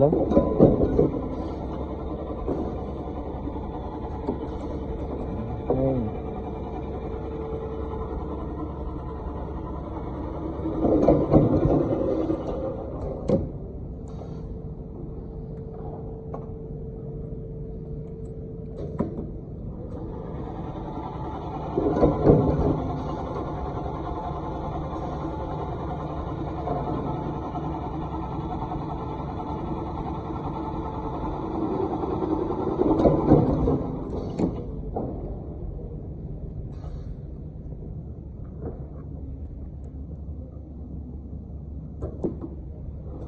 来。嗯。